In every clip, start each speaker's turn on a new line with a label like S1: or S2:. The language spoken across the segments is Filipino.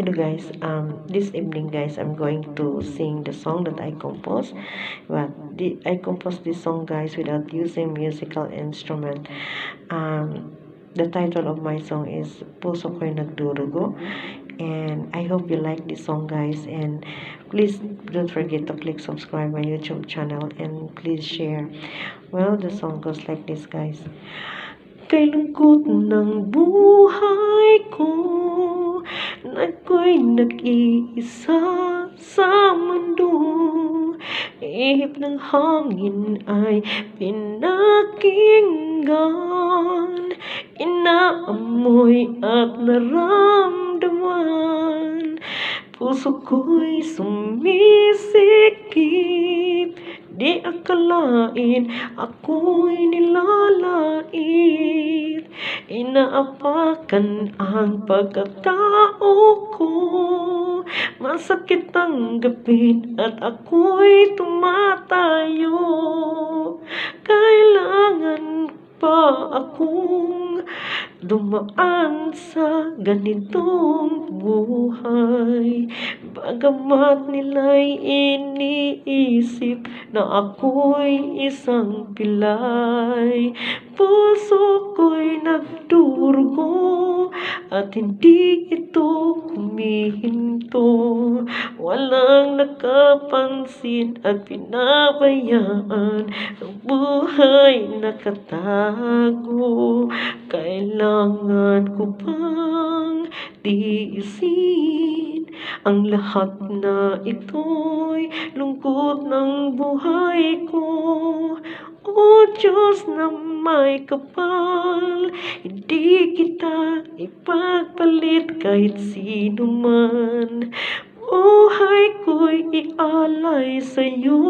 S1: Hello guys, um, this evening guys, I'm going to sing the song that I composed. But the, I composed this song guys without using musical instrument. Um, the title of my song is Puso Ko'y Nagdurugo. And I hope you like this song guys. And please don't forget to click subscribe my YouTube channel and please share. Well, the song goes like this guys. Kay ng buhay ko ako'y nag-iisa sa mundo. Ihip ng hangin ay pinakinggan. Inaamoy at naramdaman. Puso ko'y sumisikip. Di akalain ako'y nilalait Inaapakan ang pagkatao ko. Masakit tanggapin at ako'y tumatayo. Kailangan pa akong dumaan sa ganitong buhay. Bagamat nila'y iniisip na ako'y isang pilay Puso ko'y nagdurugo at hindi ito humihinto. Walang nakapansin at pinabayaan Ang buhay nakatago Kailangan ko pang tiisin Ang lahat na ito'y lungkot ng buhay ko O Diyos na may kapal. Hindi kita ipagpalit kahit sino man. Buhay ko'y ialay sa'yo.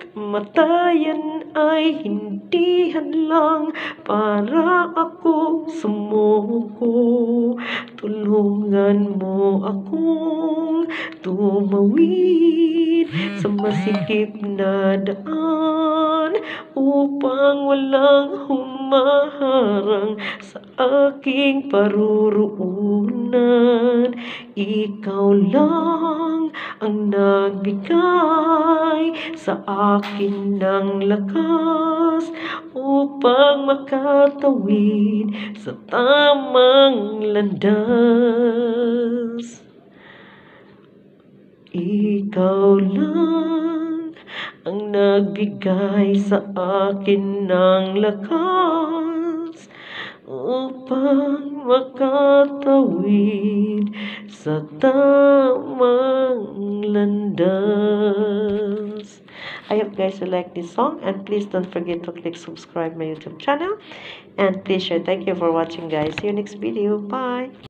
S1: Kamatayan ay hindi hadlang Para ako sumuko. Tulungan mo akong tumawid Sa masikip na daan Upang walang humaharang Sa aking paruroonan Ikaw lang ang nagbigay Sa akin ng lakas Upang makatawid sa tamang landas. Ikaw lang ang nagbigay sa akin ng lakas upang makatawid sa tamang landas. I hope guys you like this song and please don't forget to click subscribe my YouTube channel and please share. Thank you for watching guys. See you next video. Bye.